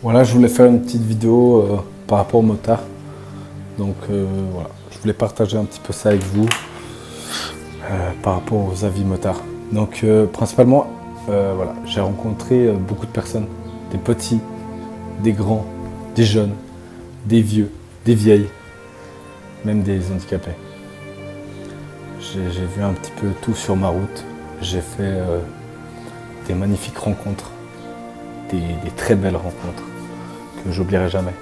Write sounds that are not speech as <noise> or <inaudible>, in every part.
Voilà, je voulais faire une petite vidéo euh, par rapport au motard. Donc euh, voilà, je voulais partager un petit peu ça avec vous euh, par rapport aux avis motards. Donc principalement, voilà, j'ai rencontré beaucoup de personnes, des petits, des grands, des jeunes, des vieux, des vieilles, même des handicapés. J'ai vu un petit peu tout sur ma route. J'ai fait des magnifiques rencontres des, très belles rencontres que j'oublierai jamais.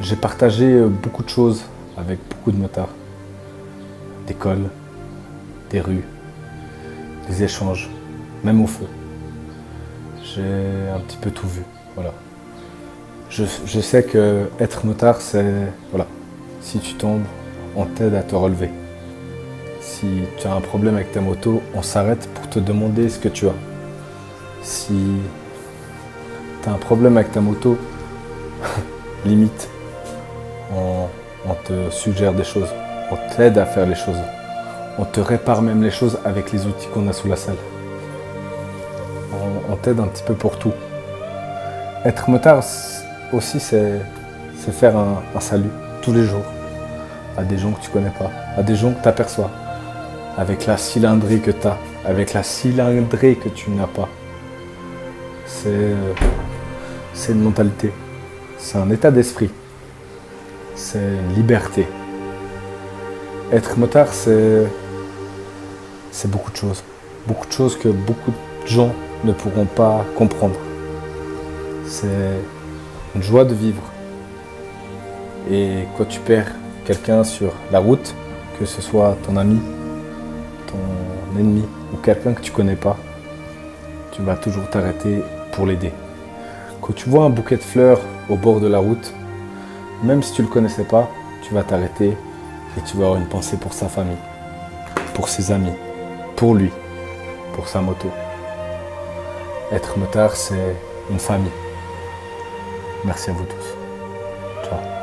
J'ai partagé euh, beaucoup de choses avec beaucoup de motards. Des cols, des rues, des échanges, même au feu. J'ai un petit peu tout vu. Voilà. Je, je sais que être motard, c'est. Voilà. Si tu tombes, on t'aide à te relever. Si tu as un problème avec ta moto, on s'arrête pour te demander ce que tu as. Si tu as un problème avec ta moto, <laughs> limite, on, te suggère des choses, on t'aide à faire les choses, on te répare même les choses avec les outils qu'on a sous la salle. On, t'aide un petit peu pour tout. Être motard aussi, c'est faire un, salut tous les jours à des gens que tu connais pas, à des gens que tu aperçois, avec la cylindrée que tu as, avec la cylindrée que tu n'as pas. C'est c'est une mentalité, c'est un état d'esprit, c'est une liberté. Être motard, c'est beaucoup de choses. Beaucoup de choses que beaucoup de gens ne pourront pas comprendre. C'est une joie de vivre. Et quand tu perds quelqu'un sur la route, que ce soit ton ami, ton ennemi ou quelqu'un que tu connais pas, tu vas toujours t'arrêter pour l'aider. Quand tu vois un bouquet de fleurs au bord de la route, même si tu le connaissais pas, tu vas t'arrêter et tu vas avoir une pensée pour sa famille, pour ses amis, pour lui, pour sa moto. Être motard, c'est une famille. Merci à vous tous. Ciao.